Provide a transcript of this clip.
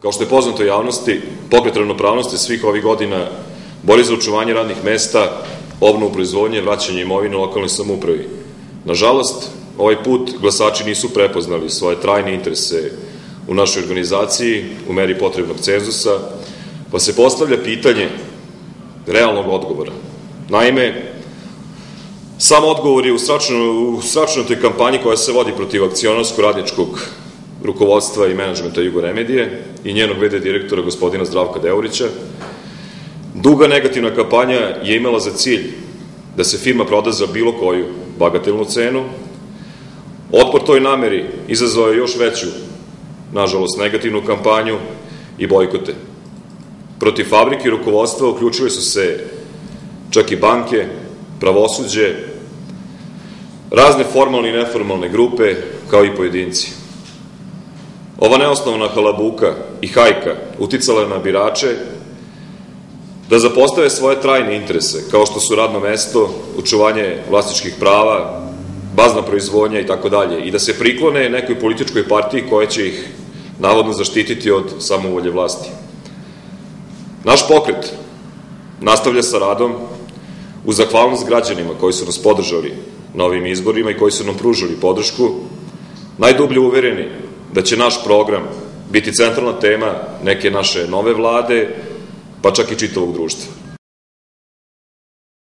Kao što je poznato javnosti, pokret ravnopravnosti svih ovih godina bori za očuvanje radnih mesta, obnovu proizvodnje, vraćanje imovine lokalnoj samoupravi. Nažalost, ovaj put glasači nisu prepoznali svoje trajne interese u našoj organizaciji u meri potrebnog cenzusa, pa se postavlja pitanje realnog odgovora. Naime, sam odgovor je u, sračnutoj kampanji koja se vodi protiv akcionarsko-radničkog rukovodstva i menadžmenta Jugo Remedije i njenog vede direktora gospodina Zdravka Deurića. Duga negativna kampanja je imala za cilj da se firma proda za bilo koju bagatelnu cenu. Otpor toj nameri izazvao je još veću, nažalost, negativnu kampanju i bojkote. Protiv fabrike i rukovodstva uključili su se čak i banke, pravosuđe, razne formalne i neformalne grupe, kao i pojedinci. Ova neosnovna halabuka i hajka uticala na birače da zapostave svoje trajne interese, kao što su radno mesto, učuvanje vlasničkih prava, bazna proizvodnja i tako dalje, i da se priklone nekoj političkoj partiji koja će ih navodno zaštititi od samovolje vlasti. Naš pokret nastavlja sa radom u zahvalnost građanima koji su nas podržali na ovim izborima i koji su nam pružili podršku, najdublje uvereni da će naš program biti centralna tema neke naše nove vlade, pa čak i čitavog društva.